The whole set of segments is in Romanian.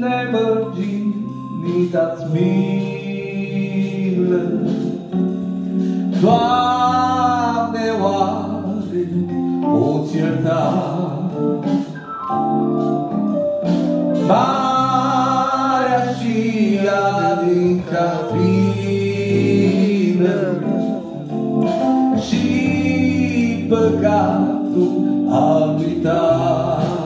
nemărginii dați milă. Doamne, oare poți ierta? Marea și adânca plină și păcatul al uitat.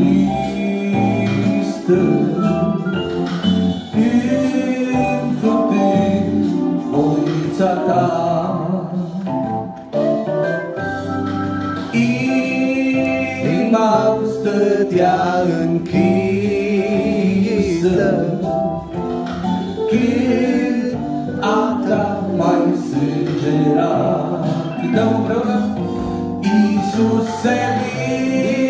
viață tristă Înfruntând voința ta. Inima stătea închisă. Când a ta mai sângera Cântăm împreună. Iisuse vin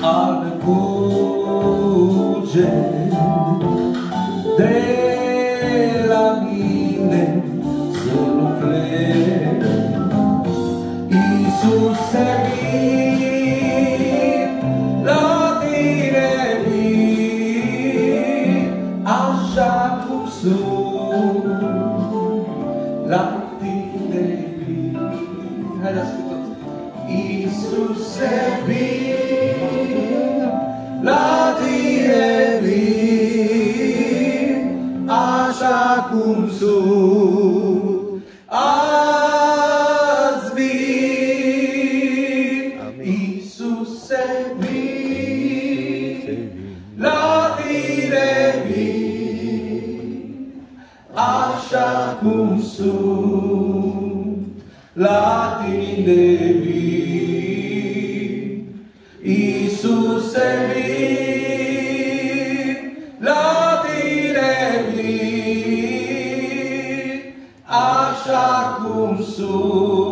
alle bugie della mine sono fredde i sussegni la direvi lasciato su la direvi Iisuse, vin, la tine vin, așa cum sunt. Azi vin, Iisuse, vin, la tine vin, așa cum sunt, la tine vin. soon.